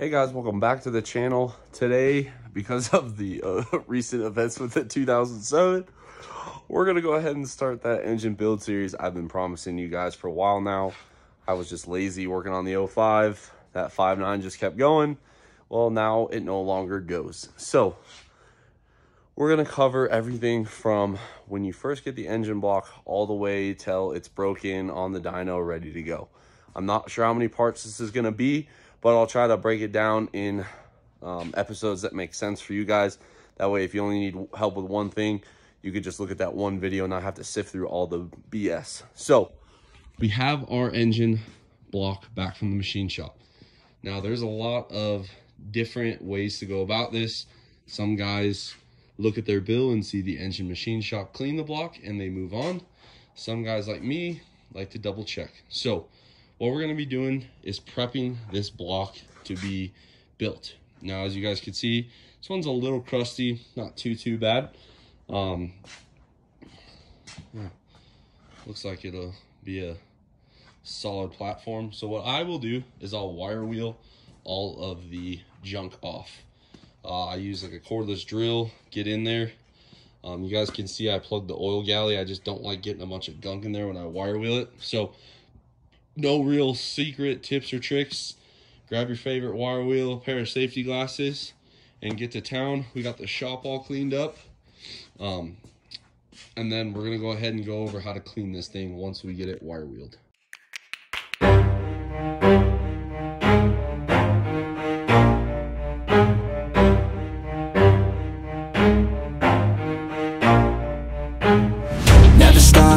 Hey guys, welcome back to the channel. Today, because of the uh, recent events with the 2007, we're to go ahead and start that engine build series I've been promising you guys for a while now. I was just lazy working on the 05. That 5.9 just kept going. Well, now it no longer goes. So, we're to cover everything from when you first get the engine block all the way till it's broken on the dyno ready to go. I'm not sure how many parts this is to be, but I'll try to break it down in um, episodes that make sense for you guys. That way, if you only need help with one thing, you could just look at that one video and not have to sift through all the BS. So, we have our engine block back from the machine shop. Now, there's a lot of different ways to go about this. Some guys look at their bill and see the engine machine shop clean the block and they move on. Some guys like me like to double check. So, what we're going to be doing is prepping this block to be built. Now, as you guys can see, this one's a little crusty, not too, too bad. Um, looks like it'll be a solid platform. So what I will do is I'll wire wheel all of the junk off. Uh, I use like a cordless drill, get in there. Um, you guys can see I plugged the oil galley. I just don't like getting a bunch of gunk in there when I wire wheel it. So no real secret tips or tricks. Grab your favorite wire wheel, pair of safety glasses, and get to town. We got the shop all cleaned up. Um, and then we're gonna go ahead and go over how to clean this thing once we get it wire wheeled.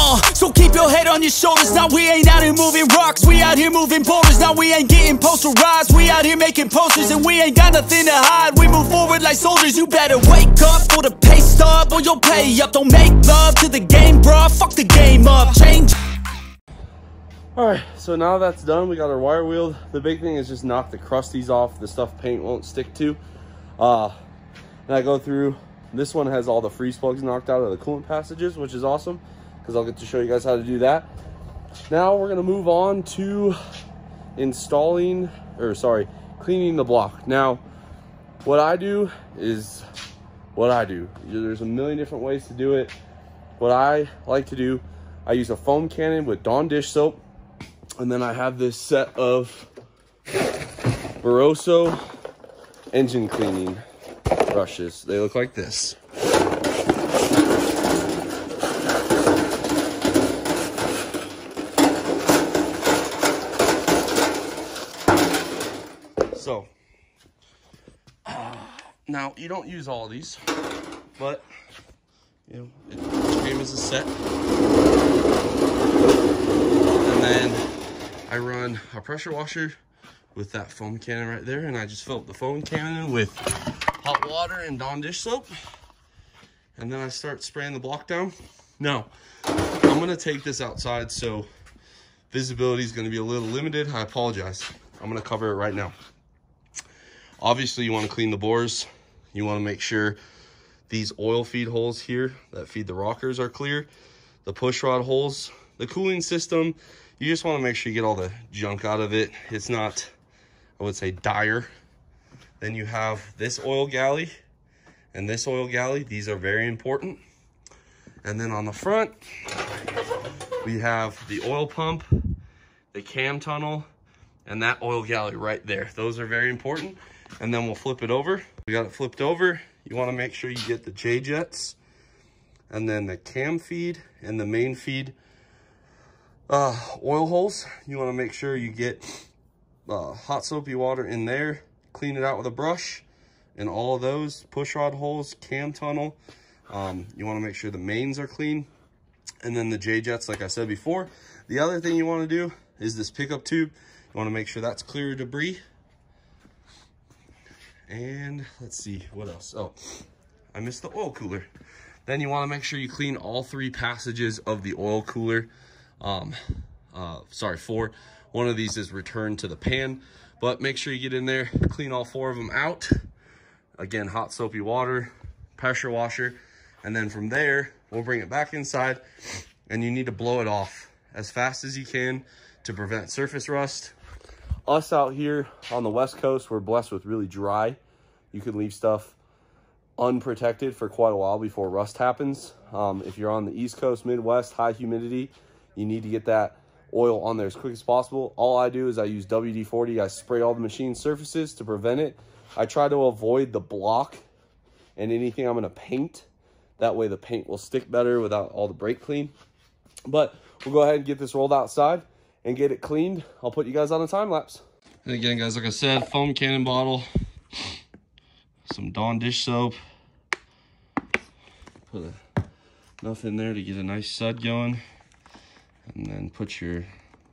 uh, so keep your head on your shoulders. Now we ain't out here moving rocks. We out here moving boulders. Now we ain't getting posterized. We out here making posters and we ain't got nothing to hide. We move forward like soldiers. You better wake up for the pay stub or you'll pay up. Don't make love to the game, bruh. Fuck the game up. Change. All right, so now that's done, we got our wire wheeled. The big thing is just knock the crusties off, the stuff paint won't stick to. Uh, and I go through, this one has all the freeze plugs knocked out of the coolant passages, which is awesome, because I'll get to show you guys how to do that. Now we're gonna move on to installing, or sorry, cleaning the block. Now, what I do is what I do. There's a million different ways to do it. What I like to do, I use a foam cannon with Dawn dish soap, and then I have this set of Barosso engine cleaning brushes. They look like this. So, now you don't use all these, but you know, it came as a set. And then I run a pressure washer with that foam cannon right there, and I just fill up the foam cannon with hot water and Dawn dish soap. And then I start spraying the block down. Now, I'm gonna take this outside, so visibility is gonna be a little limited. I apologize. I'm gonna cover it right now. Obviously, you wanna clean the bores. You wanna make sure these oil feed holes here that feed the rockers are clear. The push rod holes, the cooling system, you just wanna make sure you get all the junk out of it. It's not, I would say, dire. Then you have this oil galley and this oil galley. These are very important. And then on the front, we have the oil pump, the cam tunnel, and that oil galley right there. Those are very important. And then we'll flip it over. We got it flipped over. You wanna make sure you get the J-jets and then the cam feed and the main feed uh, oil holes. You wanna make sure you get uh, hot soapy water in there, clean it out with a brush, and all of those push rod holes, cam tunnel. Um, you wanna make sure the mains are clean. And then the J-jets, like I said before. The other thing you wanna do is this pickup tube. You want to make sure that's clear of debris. And let's see, what else? Oh, I missed the oil cooler. Then you want to make sure you clean all three passages of the oil cooler. Um, uh, sorry, four. One of these is returned to the pan, but make sure you get in there, clean all four of them out. Again, hot soapy water, pressure washer, and then from there, we'll bring it back inside and you need to blow it off as fast as you can to prevent surface rust. Us out here on the West Coast, we're blessed with really dry. You can leave stuff unprotected for quite a while before rust happens. Um, if you're on the East Coast, Midwest, high humidity, you need to get that oil on there as quick as possible. All I do is I use WD-40. I spray all the machine surfaces to prevent it. I try to avoid the block and anything I'm going to paint. That way the paint will stick better without all the brake clean. But we'll go ahead and get this rolled outside and get it cleaned. I'll put you guys on a time lapse. And again, guys, like I said, foam cannon bottle, some Dawn dish soap. Put a, enough in there to get a nice sud going. And then put your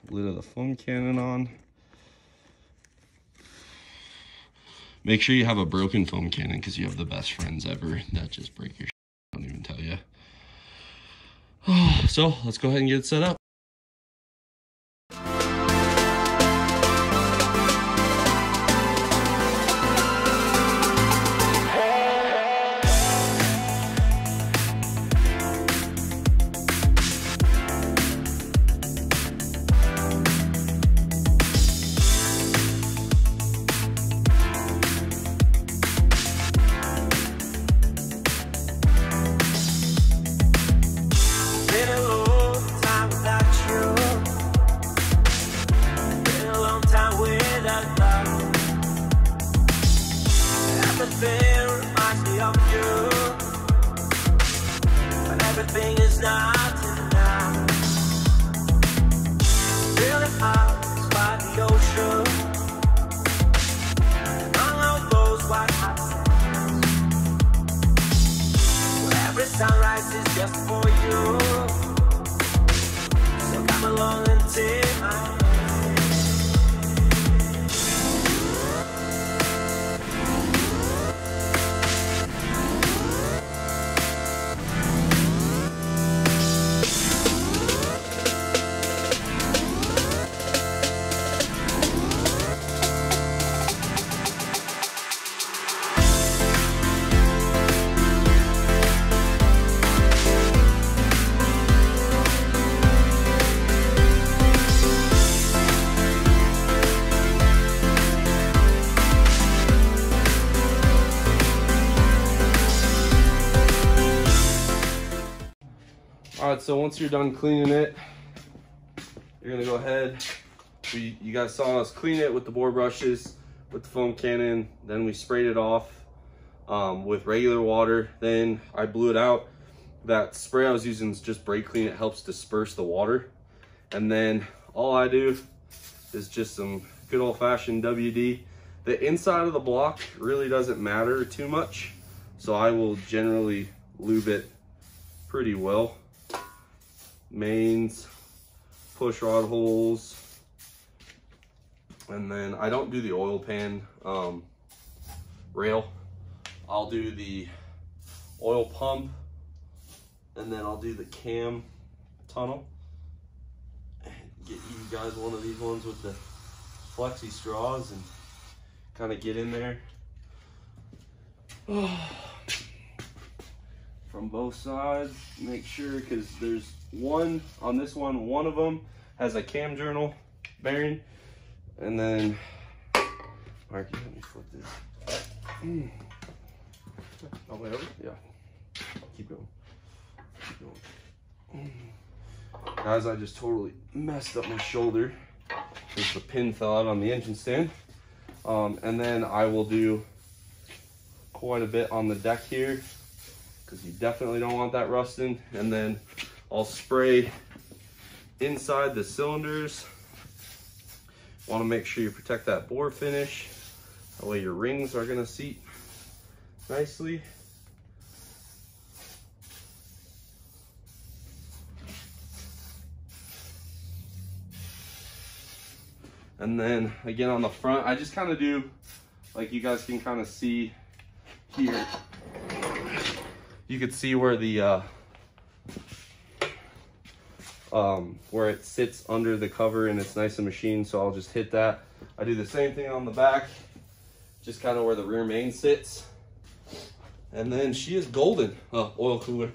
lid of the foam cannon on. Make sure you have a broken foam cannon because you have the best friends ever that just break your I don't even tell you. So let's go ahead and get it set up. All right, so once you're done cleaning it, you're gonna go ahead. We, you guys saw us clean it with the bore brushes, with the foam cannon. Then we sprayed it off um, with regular water. Then I blew it out. That spray I was using is just brake clean. It helps disperse the water. And then all I do is just some good old fashioned WD. The inside of the block really doesn't matter too much. So I will generally lube it pretty well mains, push rod holes, and then I don't do the oil pan um, rail. I'll do the oil pump, and then I'll do the cam tunnel. Get you guys one of these ones with the flexi straws and kind of get in there. from both sides. Make sure because there's one on this one. One of them has a cam journal bearing, and then Marky, let me flip this. Hmm. Oh wait, over? Yeah. Keep going. Keep going. Guys, I just totally messed up my shoulder because the pin fell out on the engine stand. Um, and then I will do quite a bit on the deck here because you definitely don't want that rusting. And then I'll spray inside the cylinders. Want to make sure you protect that bore finish. That way your rings are going to seat nicely. And then again on the front, I just kind of do, like you guys can kind of see here. You can see where the, uh, um, where it sits under the cover and it's nice and machined. So I'll just hit that. I do the same thing on the back, just kind of where the rear main sits. And then she is golden. Oh, oil cooler.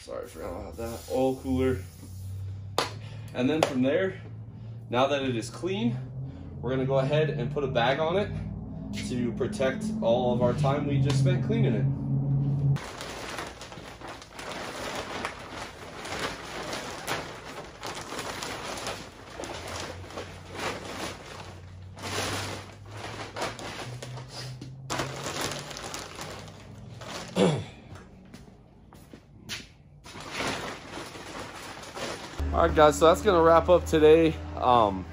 Sorry, I forgot about that. Oil cooler. And then from there, now that it is clean, we're gonna go ahead and put a bag on it to protect all of our time we just spent cleaning it. All right, guys, so that's gonna wrap up today. Um,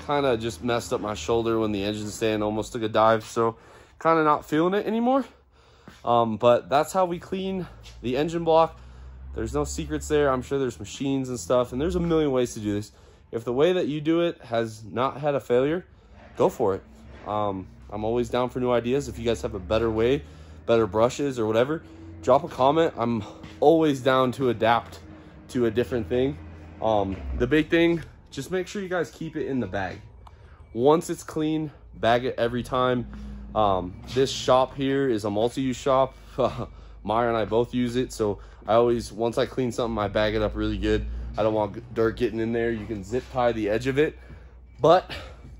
kind of just messed up my shoulder when the engine stand almost took a dive, so kind of not feeling it anymore. Um, but that's how we clean the engine block. There's no secrets there. I'm sure there's machines and stuff, and there's a million ways to do this. If the way that you do it has not had a failure, go for it. Um, I'm always down for new ideas. If you guys have a better way, better brushes or whatever, drop a comment. I'm always down to adapt to a different thing. Um, the big thing, just make sure you guys keep it in the bag. Once it's clean, bag it every time. Um, this shop here is a multi-use shop. Maya and I both use it, so I always, once I clean something, I bag it up really good. I don't want dirt getting in there. You can zip tie the edge of it. But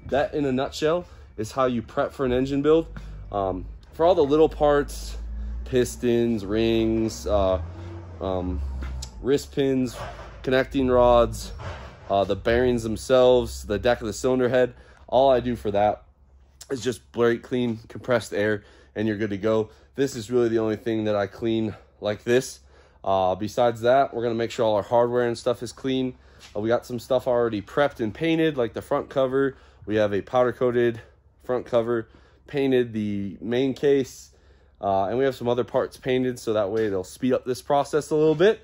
that, in a nutshell, is how you prep for an engine build. Um, for all the little parts, pistons, rings, uh, um, wrist pins, connecting rods, uh, the bearings themselves, the deck of the cylinder head. All I do for that is just brake clean, compressed air, and you're good to go. This is really the only thing that I clean like this. Uh, besides that, we're gonna make sure all our hardware and stuff is clean. Uh, we got some stuff already prepped and painted, like the front cover. We have a powder coated front cover, painted the main case, uh, and we have some other parts painted so that way they'll speed up this process a little bit.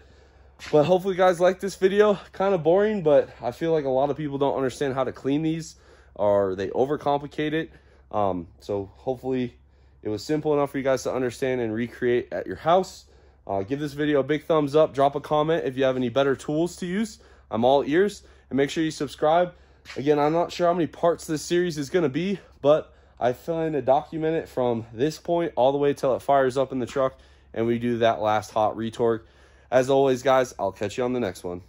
But hopefully you guys like this video. Kind of boring, but I feel like a lot of people don't understand how to clean these or they overcomplicate it. Um, so hopefully it was simple enough for you guys to understand and recreate at your house. Uh, give this video a big thumbs up. Drop a comment if you have any better tools to use. I'm all ears. And make sure you subscribe. Again, I'm not sure how many parts this series is going to be, but I plan to document it from this point all the way till it fires up in the truck and we do that last hot retorque. As always, guys, I'll catch you on the next one.